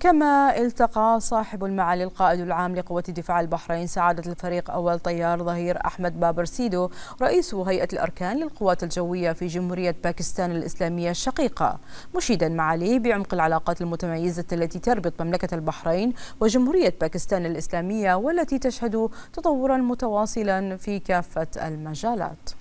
كما التقى صاحب المعالي القائد العام لقوة دفاع البحرين سعادة الفريق أول طيار ظهير أحمد بابر سيدو رئيس هيئة الأركان للقوات الجوية في جمهورية باكستان الإسلامية الشقيقة. مشيدا معاليه بعمق العلاقات المتميزة التي تربط مملكة البحرين وجمهورية باكستان الإسلامية والتي تشهد تطورا متواصلا في كافة المجالات.